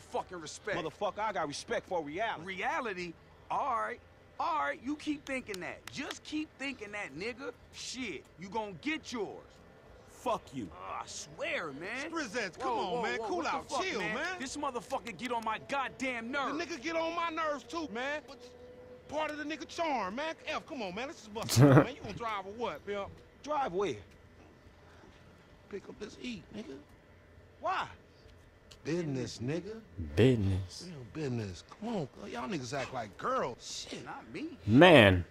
motherfucking respect. Motherfucker, I got respect for reality. Reality? Alright. Alright, you keep thinking that. Just keep thinking that, nigga. Shit, you gonna get yours. Fuck you. Oh, I swear, man. Presents, come Whoa, on, whoa, man. whoa, Cool what out, fuck, chill, man. This motherfucker get on my goddamn nerves. The nigga get on my nerves too, man. But part of the nigga charm, man. F, come on, man. Let's just bust it, man. You gonna drive or what, pimp? Drive where? Pick up this eat, nigga. Why? Business, nigga. Business. Real business. Come on, y'all niggas act like girls. Shit. Not me. Man,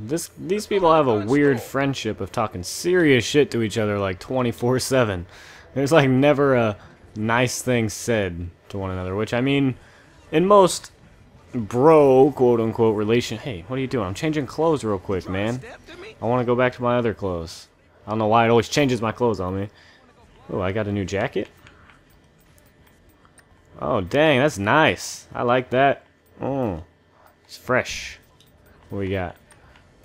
this these people have a weird friendship of talking serious shit to each other like 24/7. There's like never a nice thing said to one another, which I mean, in most bro quote unquote relation. Hey, what are you doing? I'm changing clothes real quick, man. Step to me? I want to go back to my other clothes. I don't know why it always changes my clothes on me. Oh, I got a new jacket. Oh, dang, that's nice. I like that. Oh, it's fresh. What we got?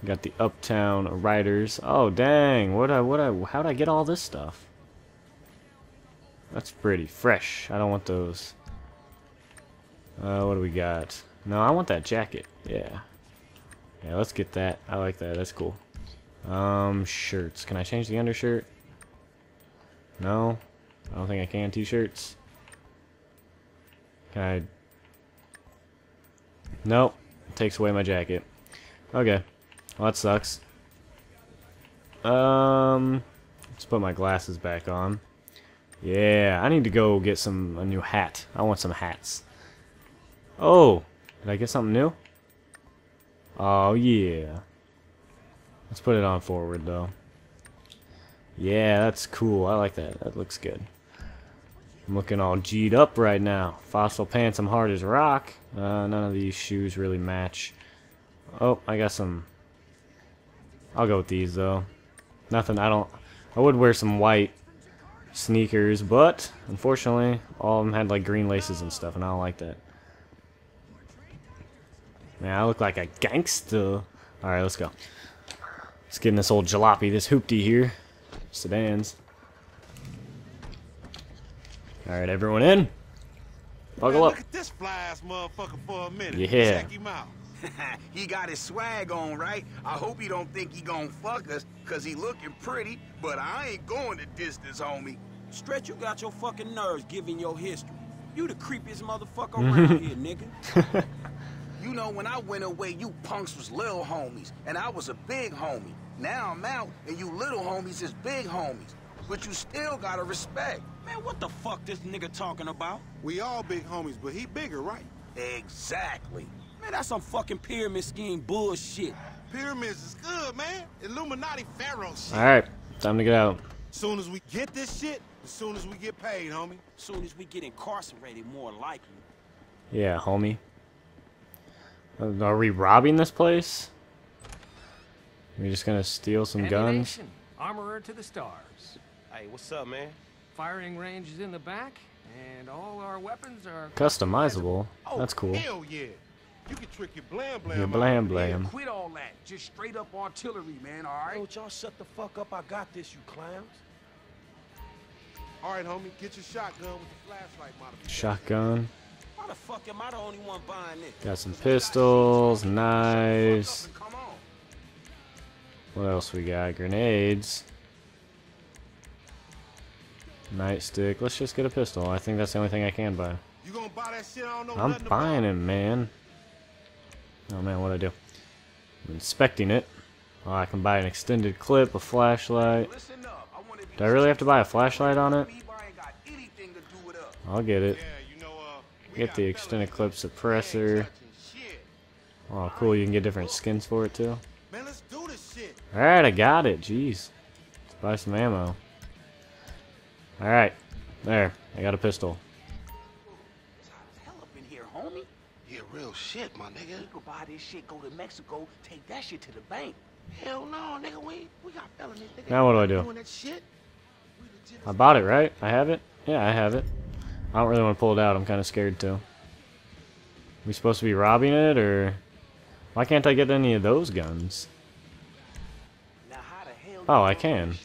We got the Uptown Riders. Oh, dang. What I what I how'd I get all this stuff? That's pretty fresh. I don't want those. Uh, what do we got? No, I want that jacket. Yeah. Yeah, let's get that. I like that. That's cool. Um, shirts. Can I change the undershirt? No. I don't think I can. T-shirts. I? Nope. Takes away my jacket. Okay. Well, that sucks. Um, let's put my glasses back on. Yeah, I need to go get some a new hat. I want some hats. Oh, did I get something new? Oh yeah. Let's put it on forward though. Yeah, that's cool. I like that. That looks good. I'm looking all G'd up right now. Fossil pants, I'm hard as rock. Uh, none of these shoes really match. Oh, I got some. I'll go with these though. Nothing. I don't. I would wear some white sneakers, but unfortunately, all of them had like green laces and stuff, and I don't like that. Man, I look like a gangster. All right, let's go. Let's get in this old jalopy, this hoopty here. Sedans. All right, everyone in. Buckle up. Look at this fly ass motherfucker for a minute. Yeah. Check him out. he got his swag on, right? I hope he don't think he gon' fuck us, cause he looking pretty, but I ain't going the distance, homie. Stretch, you got your fucking nerves giving your history. You the creepiest motherfucker around here, nigga. You know, when I went away, you punks was little homies, and I was a big homie. Now I'm out, and you little homies is big homies. But you still gotta respect. Man, what the fuck this nigga talking about? We all big homies, but he bigger, right? Exactly. Man, that's some fucking pyramid scheme bullshit. Pyramids is good, man. Illuminati pharaoh shit. All right, time to get out. Soon as we get this shit, as soon as we get paid, homie. Soon as we get incarcerated, more likely. Yeah, homie. Are we robbing this place? Are we just gonna steal some guns? Armorer to the stars. Hey, what's up, man? Firing range is in the back, and all our weapons are Customizable. Oh, That's cool. Oh, hell yeah. You can trick your blam blam. Your out. blam blam. Quit all that. Just straight up artillery, man, all right? Don't y'all shut the fuck up. I got this, you clowns. All right, homie, get your shotgun with the flashlight modification. Shotgun. Why the fuck am I the only one buying this? Got some pistols, knives. What else we got? Grenades. Nightstick. Let's just get a pistol. I think that's the only thing I can buy. You gonna buy that shit? I don't know I'm buying it, man. Oh man, what'd I do? I'm inspecting it. Oh, I can buy an extended clip, a flashlight. Listen up. I wanna be Do I really have to buy a flashlight on it? People ain't got anything to do with us. I'll get it. Yeah, you know, uh, Get the extended clip suppressor. Oh, cool. You can get different skins for it too. Man, let's do this shit. Alright, I got it. Jeez. Let's buy some ammo. Alright. There. I got a pistol. It's hot as hell up in here, homie. Yeah, real shit, my nigga. We could buy this shit, go to Mexico, take that shit to the bank. Hell no, nigga. We we got felonies. Nigga. Now what do I do? Doing that shit. We legit I bought it, right? I have it? Yeah, I have it. I don't really want to pull it out. I'm kind of scared to. We supposed to be robbing it, or... Why can't I get any of those guns? Now how the hell Oh, I can.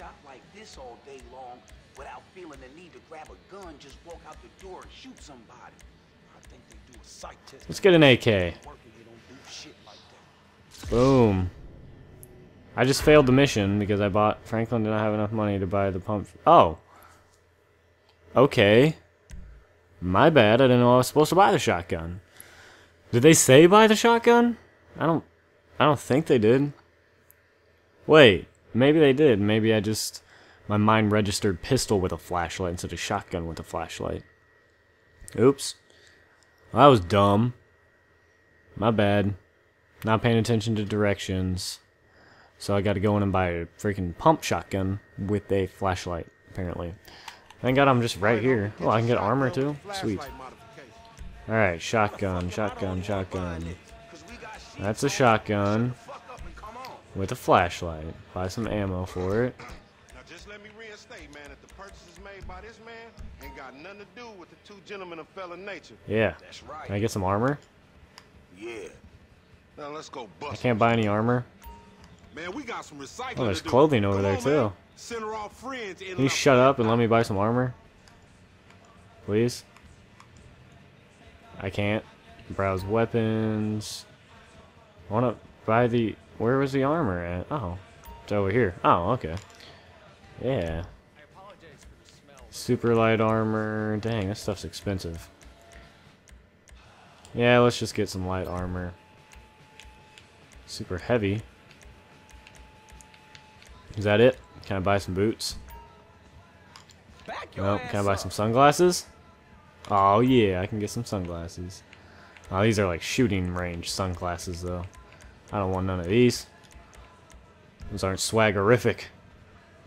Gun, just walk out the door and shoot somebody? I think they do a psych test. Let's get an AK. Working, you don't do shit like that. Boom. I just failed the mission because I bought. Franklin did not have enough money to buy the pump. Oh. Okay. My bad. I didn't know I was supposed to buy the shotgun. Did they say buy the shotgun? I don't. I don't think they did. Wait. Maybe they did. Maybe I just. My mind registered pistol with a flashlight instead of shotgun with a flashlight. Oops. Well, that was dumb. My bad. Not paying attention to directions. So I gotta go in and buy a freaking pump shotgun with a flashlight, apparently. Thank god I'm just right here. Oh, I can get armor too? Sweet. Alright, shotgun, shotgun, shotgun. That's a shotgun with a flashlight. Buy some ammo for it. Now just let me man, that the purchases made by this man ain't got nothing to do with the two gentlemen of felon nature. Yeah. That's right. Can I get some armor? Yeah. Now let's go I can't buy any armor. Man, we got some recycling. Oh, there's to do. clothing over Come there, on, too. Man. Send her off friends. Can you shut up and let me buy some armor? Please? I can't. Browse weapons. I wanna buy the... Where was the armor at? Oh. It's over here. Oh, okay. Yeah. Super light armor. Dang, this stuff's expensive. Yeah, let's just get some light armor. Super heavy. Is that it? Can I buy some boots? Nope. Can I buy some sunglasses? Oh yeah, I can get some sunglasses. Oh, these are like shooting range sunglasses though. I don't want none of these. Those aren't swaggerific.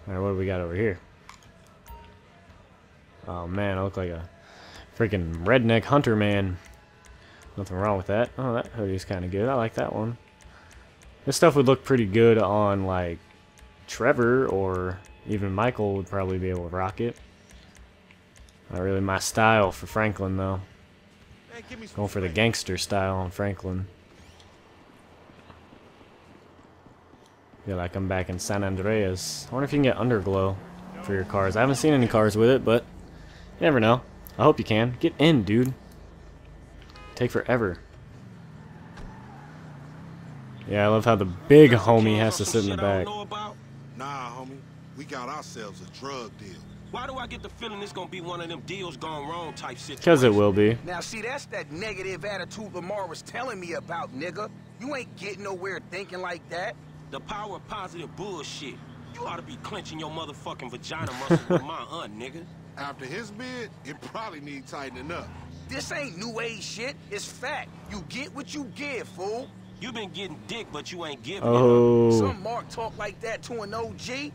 Alright, what do we got over here? Oh man, I look like a freaking redneck hunter man. Nothing wrong with that. Oh, that hoodie's kind of good. I like that one. This stuff would look pretty good on like Trevor or even Michael would probably be able to rock it. Not really my style for Franklin though. Going for the gangster style on Franklin. Feel like I'm back in San Andreas. I wonder if you can get underglow for your cars. I haven't seen any cars with it, but you never know. I hope you can. Get in, dude. Take forever. Yeah, I love how the big homie has to sit in the back. about? Nah, homie. We got ourselves a drug deal. Why do I get the feeling it's gonna be one of them deals gone wrong type situation? Because it will be. Now, see, that's that negative attitude Lamar was telling me about, nigga. You ain't getting nowhere thinking like that. The power of positive bullshit. You ought to be clenching your motherfucking vagina muscles with my aunt, nigga. After his bid, it probably needs tightening up. This ain't new age shit. It's fact. You get what you give, fool. You been getting dick, but you ain't giving it. Oh. Some Mark talk like that to an OG.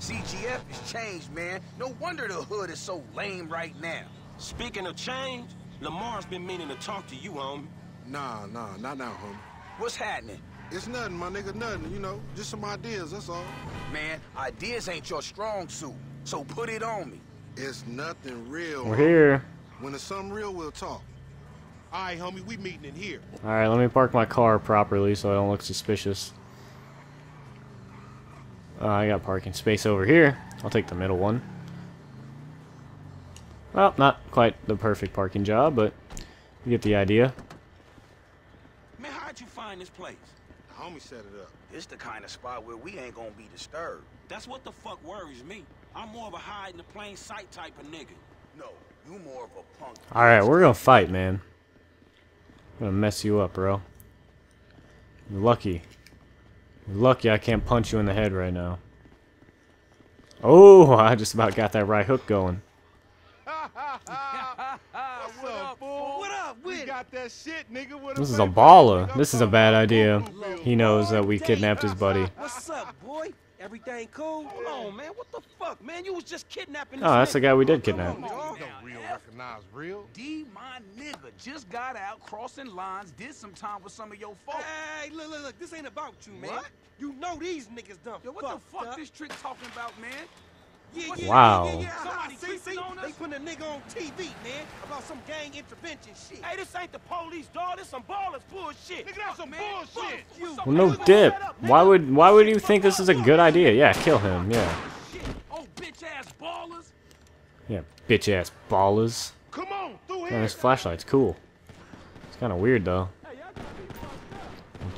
CGF has changed, man. No wonder the hood is so lame right now. Speaking of change, Lamar's been meaning to talk to you, homie. Nah, nah, not now, homie. What's happening? It's nothing, my nigga, nothing. You know, just some ideas, that's all. Man, ideas ain't your strong suit, so put it on me. It's nothing real. We're here. When it's something real, we'll talk. All right, homie, we meeting in here. Alright, let me park my car properly so I don't look suspicious. Uh, I got parking space over here. I'll take the middle one. Well, not quite the perfect parking job, but you get the idea. Man, how'd you find this place? The homie set it up. It's the kind of spot where we ain't gonna be disturbed. That's what the fuck worries me. I'm more of a hide in the plain sight type of nigga. No, you more of a punk. Alright, we're gonna fight, man. I'm gonna mess you up, bro. You're lucky. You're lucky I can't punch you in the head right now. Oh, I just about got that right hook going. What's up, fool? What up, We got that shit, nigga. This is a baller. This is a bad idea. He knows that we kidnapped his buddy. What's up, boy? Everything cool? Hold on, man. What the fuck, man? You was just kidnapping Oh, that's the guy we did kidnap. On, real recognize real. D, my nigga, just got out crossing lines, did some time with some of your folks. Hey, look, look, look. This ain't about you, man. What? You know these niggas done Yo, what the fucked fuck up. this trick talking about, man? Yeah, What- yeah, Wow. They putting a nigga on TV, man, about some gang intervention shit. Hey, this ain't the police, dog. This some ballers bullshit. Nigga, that's some bullshit. Well, no dip. Why would why would you think this is a good idea? Yeah, kill him. Yeah, Oh, bitch ass ballers. yeah, bitch ass ballers. Come on, through Man, here. this flashlight's cool. It's kind of weird though.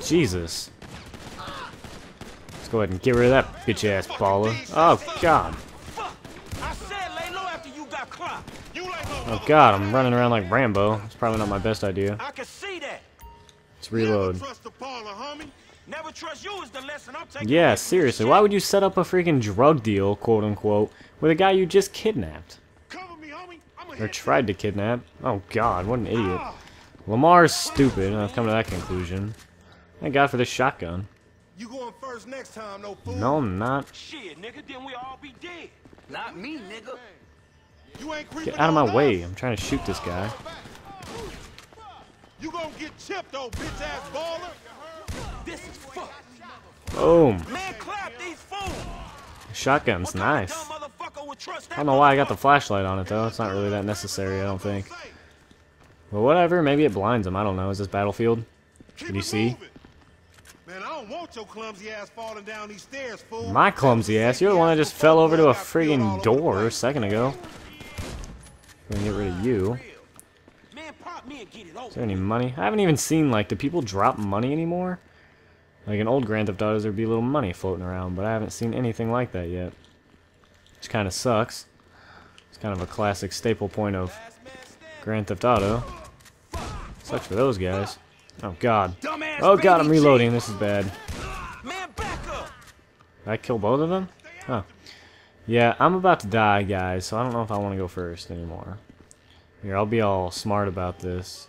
Jesus. Let's go ahead and get rid of that bitch ass baller. Oh god. Oh god, I'm running around like Rambo. It's probably not my best idea. I can see that. Let's reload. Never trust the baller, homie. Never trust you is the lesson I'm taking. Yeah, seriously, why would you set up a freaking drug deal, quote unquote, with a guy you just kidnapped? Cover me, homie. I'm Or tried to kidnap? Oh god, what an ah. idiot. Lamar's stupid, I've come to that conclusion. Thank god for this shotgun. You going first next time, no fool. No, I'm not. Shit, nigga, then we all be dead. Not me, nigga. You ain't creeping Get out of my way. I'm trying to shoot this guy. You gonna get chipped, old bitch ass baller. This is fucked. Boom. Man, clap these fools. Shotgun's What nice. dumb motherfucker would trust that I don't know why I got the flashlight on it, though. It's not really that necessary, I don't think. But whatever, maybe it blinds him. I don't know. Is this Battlefield? Can you see? Man, I don't want your clumsy ass falling down these stairs, fool. My clumsy ass. You're the one that just fell over to a friggin' door a second ago. Gonna get rid of you. Man, pop me and get it over. Is there any money? I haven't even seen, like, do people drop money anymore? Like in old Grand Theft Autos, there'd be a little money floating around, but I haven't seen anything like that yet. Which kind of sucks. It's kind of a classic staple point of Grand Theft Auto. Sucks for those guys. Oh god. Oh god, I'm reloading. This is bad. G. Man, back up. Did I kill both of them? Huh. Yeah, I'm about to die, guys, so I don't know if I want to go first anymore. Here, I'll be all smart about this.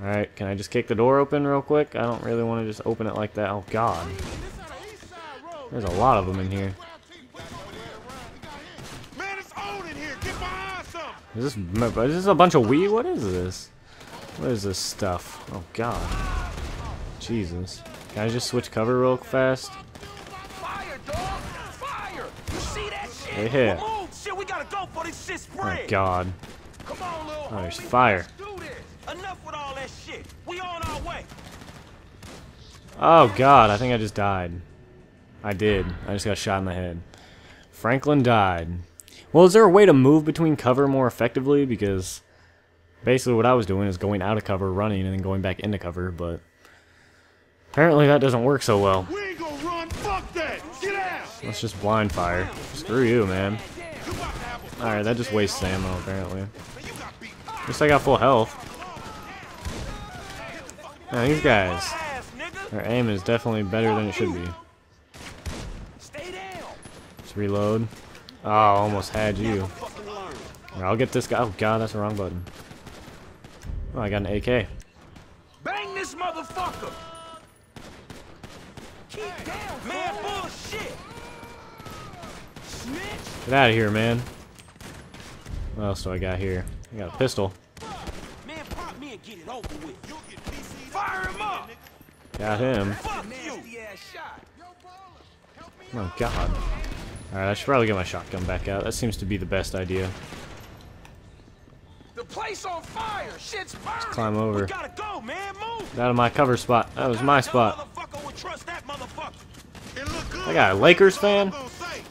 Alright, can I just kick the door open real quick? I don't really want to just open it like that. Oh, God. There's a lot of them in here. Man, it's on in here. Get behind something. Is this, is this a bunch of weed? What is this? What is this stuff? Oh, God. Jesus. Can I just switch cover real fast? That shit? We gotta go for this shit Oh. God. Come on, little Oh, there's homie. fire. Let's do this. Enough with all that shit. We on our way. Oh god, I think I just died. I did. I just got shot in the head. Franklin died. Well, is there a way to move between cover more effectively? Because basically what I was doing is going out of cover, running, and then going back into cover, but apparently that doesn't work so well. We Let's just blind fire. Screw you, man. Alright, that just wastes ammo, apparently. At least I got full health. Now, these guys, their aim is definitely better than it should be. Let's reload. Oh, almost had you. I'll get this guy. Oh god, that's the wrong button. Oh, I got an AK. Bang this motherfucker. Keep down, man. Bullshit. Snitch. Get out of here, man. What else do I got here? I got a pistol. Man, pop me and get it over with. You'll get PC'd Fire him up. Got him. Fuck you. Nasty ass shot. Oh god. Alright, I should probably get my shotgun back out. That seems to be the best idea. The place on fire. Shit's burning. Climb We over. gotta go, man. Move. Out of my cover spot. That was my spot. Motherfucker would trust that motherfucker. It look good. I got a Lakers fan. I'm gonna say.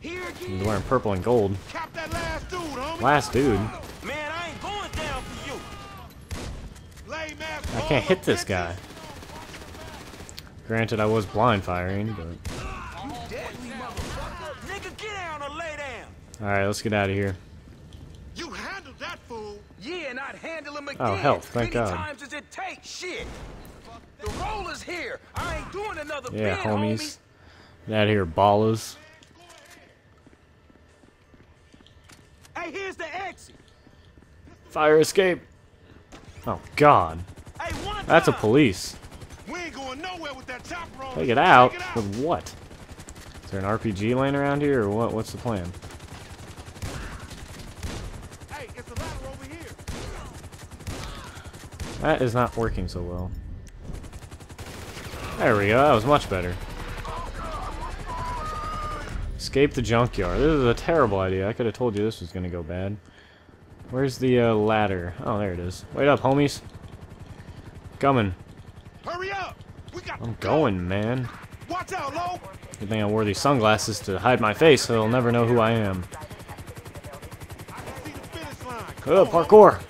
Here He's wearing purple and gold. Cap that last dude, homie. Last dude. Man, I ain't going down for you. I can't hit this guy. Granted, I was blind firing, but... Nigga, get down or lay down. Alright, let's get out of here. You handled that fool. Yeah, and I'd handle him oh, again. Oh, health, thank Many God. times does it take? Shit. The roller's here. I ain't doing another Yeah, bid, homies. Get out of here, ballers. Hey, here's the exit. Fire escape. Oh, God. Hey, That's a police. We ain't going nowhere with that chopper on. Take it out. Take it out. With what? Is there an RPG laying around here, or what? What's the plan? Hey, it's a ladder over here. That is not working so well. There we go. That was much better. Escape the junkyard. This is a terrible idea. I could have told you this was going to go bad. Where's the uh, ladder? Oh, there it is. Wait up, homies. Coming. Hurry up. We got I'm going, man. Watch out, Lo. Good thing I wore these sunglasses to hide my face so they'll never know who I am. I can see the finish line. Come Oh, parkour.